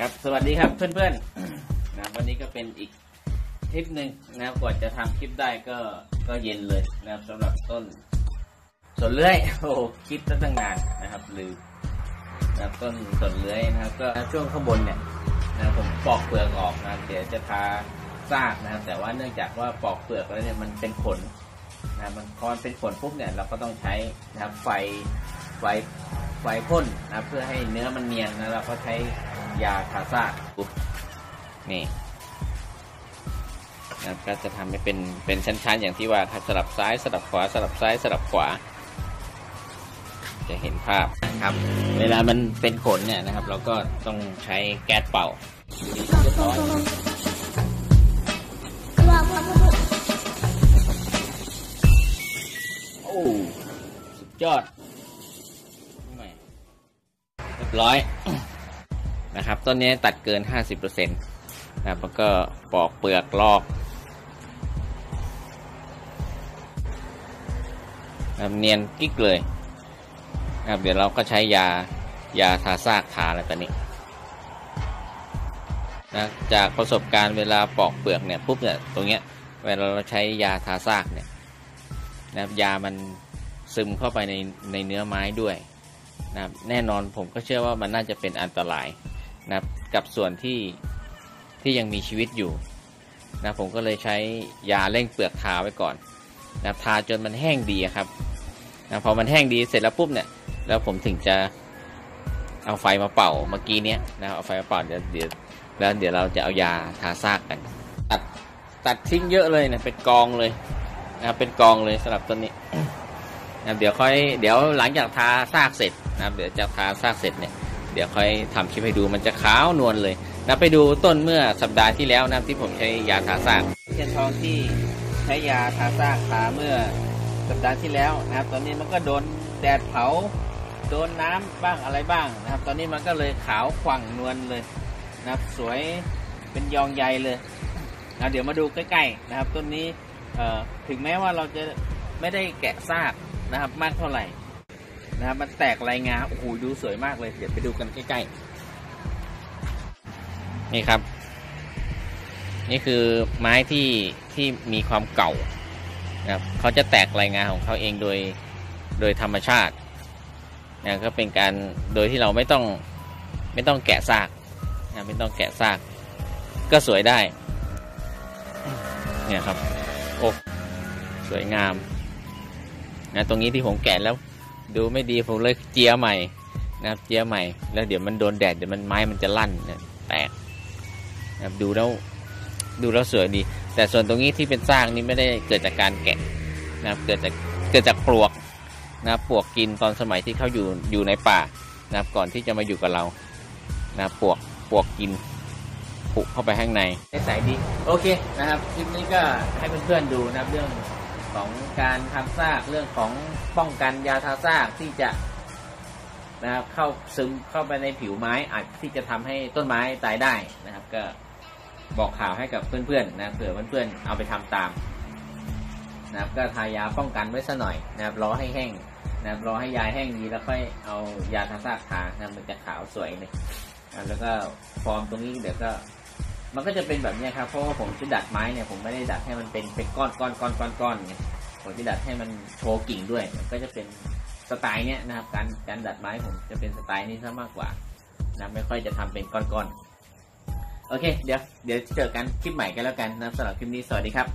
ครับสวัสดีครับเพื่อนๆนะวันนี้ก็เป็นอีกคลิปหนึ่งนะครับกว่าจะทำคลิปได้ก็ก็เย็นเลยนะครับสำหรับต้นสนเลื้อยโอ้โหคิดซะตั้งนานนะครับลืมนะครับต้นสนเลื้อยนะครับ ก็ช่วงข้างบนเนี่ยนะครับผมปอกเปลือกออกนะเดี๋ยวจะทาซากนะครับ แต่ว่าเนื่องจากว่าปอกเปลือกแล้วเนี่ยมันเป็นขนนะครับมันพอมันเป็นขนปุ๊บเนี่ยเราก็ต้องใช้นะครับไฟไฟไฟพ่นนะเพื่อให้เนื้อมันเนียนแล้วเราก็ใช้ ยาทาซาปุ๊บนี่นะก็จะทำให้เป็นเป็นชั้นๆ อย่างที่ว่าครับสลับซ้ายสลับขวาสลับซ้ายสลับขวา จะเห็นภาพนะครับ เวลามันเป็นขนเนี่ยนะครับ เราก็ต้องใช้แก๊สเป่าเรียบร้อยโอ้สุดยอดเรียบร้อย นะครับต้นนี้ตัดเกิน 50%นะครับแล้วก็ปอกเปลือกลอกนะเนียนกิ๊กเลยนะครับเดี๋ยวเราก็ใช้ยายาทาซากทาแล้วตอนนี้นะจากประสบการณ์เวลาปอกเปลือกเนี่ยปุ๊บเนี่ยตรงเนี้ยเวลาเราใช้ยาทาซากเนี่ยนะครับยามันซึมเข้าไปในในเนื้อไม้ด้วยนะครับแน่นอนผมก็เชื่อว่ามันน่าจะเป็นอันตราย นะครับกับส่วนที่ที่ยังมีชีวิตอยู่นะผมก็เลยใช้ยาเร่งเปลือกทาไว้ก่อนนะทาจนมันแห้งดีครับนะพอมันแห้งดีเสร็จแล้วปุ๊บเนี่ยแล้วผมถึงจะเอาไฟมาเป่าเมื่อกี้เนี้ยนะเอาไฟมาเป่าเดี๋ยวเดี๋ยวแล้วเดี๋ยวเราจะเอายาทาซากกันตัดตัดทิ้งเยอะเลยเนี่ยเป็นกองเลยนะเป็นกองเลยสำหรับต้นนี้นะเดี๋ยวค่อยเดี๋ยวหลังจากทาซากเสร็จนะเดี๋ยวจะทาซากเสร็จเนี่ย เดี๋ยวค่อยทำคลิปให้ดูมันจะขาวนวลเลยนะไปดูต้นเมื่อสัปดาห์ที่แล้วนะครับที่ผมใช้ยาทาซากเทียนทองที่ใช้ยาทาซากทาเมื่อสัปดาห์ที่แล้วนะครับตอนนี้มันก็โดนแดดเผาโดนน้ำบ้างอะไรบ้างนะครับ ตอนนี้มันก็เลยขาวขวังนวลเลยนะครับสวยเป็นยองใยเลยนะเดี๋ยวมาดูใกล้ๆนะครับต้นนี้ถึงแม้ว่าเราจะไม่ได้แกะซากนะครับมากเท่าไหร่ นะครับมันแตกลายงาโอ้โหดูสวยมากเลย เดี๋ยวไปดูกันใกล้ๆ นี่ครับ นี่คือไม้ที่ที่มีความเก่านะครับเขาจะแตกลายงาของเขาเองโดยโดยธรรมชาตินะก็เป็นการโดยที่เราไม่ต้องไม่ต้องแกะซากนะไม่ต้องแกะซาก ก็สวยได้ เนี่ยครับโอ้สวยงามนะตรงนี้ที่ผมแกะแล้ว ดูไม่ดีผมเลยเจียใหม่นะครับเจียใหม่ แล้วเดี๋ยวมันโดนแดดเดี๋ยวมันไม้มันจะลั่นนะแตกนะครับดูแล้วดูแล้วสวยดี แต่ส่วนตรงนี้ที่เป็นสร้างนี่ไม่ได้เกิดจากการแกะนะครับเกิดจากเกิดจากปลวกนะครับปลวกกินตอนสมัยที่เขาอยู่อยู่ในป่านะครับก่อนที่จะมาอยู่กับเรานะครับปลวกปลวกกินปุเข้าไปข้างในใสดีโอเคนะครับคลิปนี้ก็ให้เพื่อนๆดูนะครับเรื่อง ของการทำซากเรื่องของป้องกันยาทาซากที่จะนะครับเข้าซึมเข้าไปในผิวไม้อาจที่จะทำให้ต้นไม้ตายได้นะครับ ก็บอกข่าวให้กับเพื่อนๆนะเผื่อเพื่อนๆเอาไปทำตามนะครับ ก็ทายาป้องกันไว้สัหน่อยนะครับรอให้แห้งนะครับรอให้ยาแห้งดีแล้วค่อยเอายาทาซากทานะมันจะขาวสวยเลยอะแล้วก็ฟอร์มตรงนี้เดี๋ยวก็ มันก็จะเป็นแบบนี้ครับเพราะว่าผมจะดัดไม้เนี่ยผมไม่ได้ดัดให้มันเป็นเป็นก้อนก้อนก้อนก้อนก้อนไงผมจะดัดให้มันโชว์กิ่งด้วย มันก็จะเป็นสไตล์เนี้ยนะครับ การการดัดไม้ผมจะเป็นสไตล์นี้ซะมากกว่านะไม่ค่อยจะทำเป็นก้อนก้อนโอเค เดี๋ยวเดี๋ยวเจอกันคลิปใหม่กันแล้วกันนะสำหรับคลิปนี้สวัสดีครับ